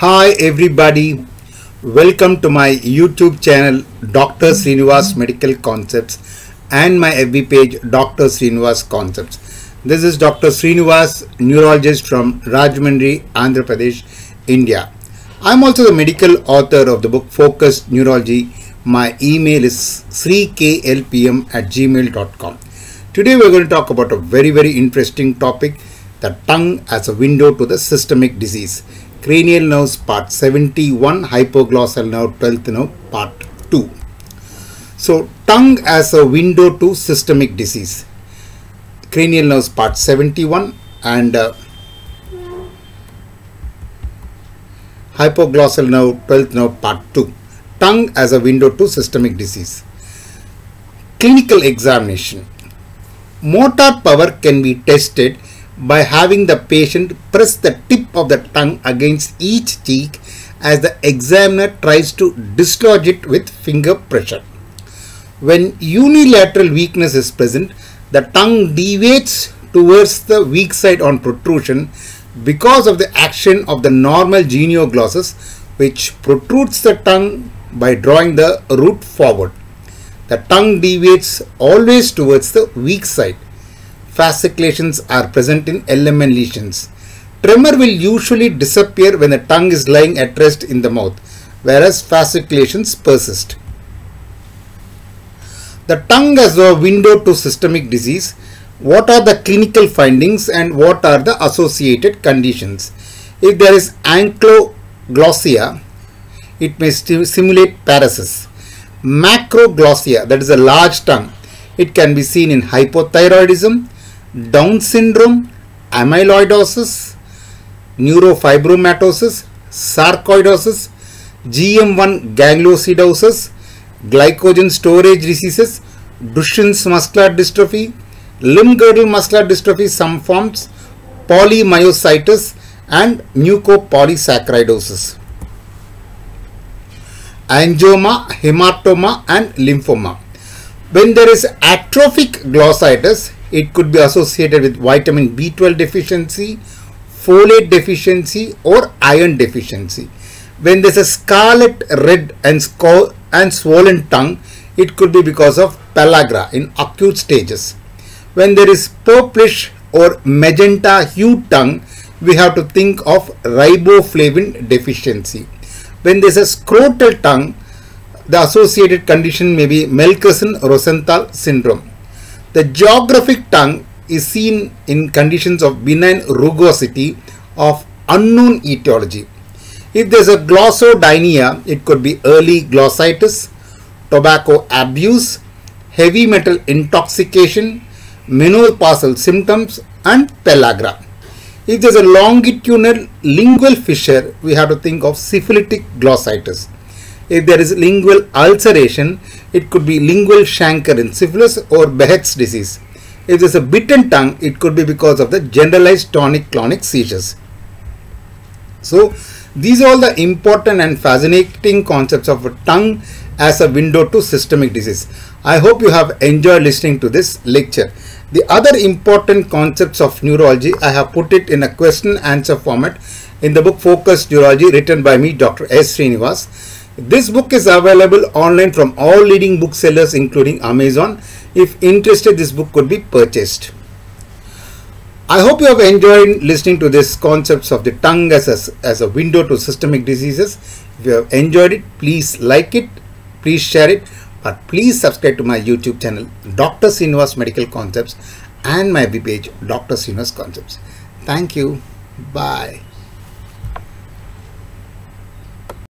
Hi everybody, welcome to my YouTube channel Dr. Sreenivas Medical Concepts and my FB page Dr. Sreenivas Concepts. This is Dr. Sreenivas, neurologist from Rajahmundry, Andhra Pradesh, India. I'm also the medical author of the book Focused Neurology. My email is sriklpm at gmail.com. Today we're going to talk about a very very interesting topic, the tongue as a window to the systemic disease. Cranial nerves part 71, hypoglossal nerve 12th nerve part 2. So tongue as a window to systemic disease. Cranial nerves part 71 and uh, hypoglossal nerve 12th nerve part 2. Tongue as a window to systemic disease. Clinical examination. Motor power can be tested by having the patient press the tip of the tongue against each cheek as the examiner tries to dislodge it with finger pressure. When unilateral weakness is present, the tongue deviates towards the weak side on protrusion because of the action of the normal genioglossus which protrudes the tongue by drawing the root forward. The tongue deviates always towards the weak side fasciculations are present in LMN lesions. Tremor will usually disappear when the tongue is lying at rest in the mouth, whereas fasciculations persist. The tongue as a window to systemic disease. What are the clinical findings and what are the associated conditions? If there is ankyloglossia, it may simulate paresis. Macroglossia, that is a large tongue, it can be seen in hypothyroidism, down syndrome, amyloidosis, neurofibromatosis, sarcoidosis, GM1 gangliosidosis, glycogen storage diseases, Duchenne's muscular dystrophy, limb girdle muscular dystrophy, some forms, polymyositis and mucopolysaccharidosis. Angioma, hematoma and lymphoma. When there is atrophic glossitis, it could be associated with vitamin B12 deficiency, folate deficiency or iron deficiency. When there's a scarlet, red and, and swollen tongue, it could be because of pellagra in acute stages. When there is purplish or magenta hued tongue, we have to think of riboflavin deficiency. When there's a scrotal tongue, the associated condition may be Melkersson-Rosenthal syndrome. The geographic tongue is seen in conditions of benign rugosity of unknown etiology. If there is a glossodynia, it could be early glossitis, tobacco abuse, heavy metal intoxication, menopausal symptoms and pellagra. If there is a longitudinal lingual fissure, we have to think of syphilitic glossitis. If there is lingual ulceration, it could be lingual chancre in syphilis or Behçet's disease. If there is a bitten tongue, it could be because of the generalized tonic-clonic seizures. So, these are all the important and fascinating concepts of a tongue as a window to systemic disease. I hope you have enjoyed listening to this lecture. The other important concepts of neurology, I have put it in a question answer format in the book Focused Neurology written by me, Dr. S. Sreenivas. This book is available online from all leading booksellers including Amazon. If interested, this book could be purchased. I hope you have enjoyed listening to this concepts of the tongue as a, as a window to systemic diseases. If you have enjoyed it, please like it, please share it, but please subscribe to my YouTube channel, Dr. Sreenivas Medical Concepts and my web page, Dr. Sreenivas Concepts. Thank you. Bye.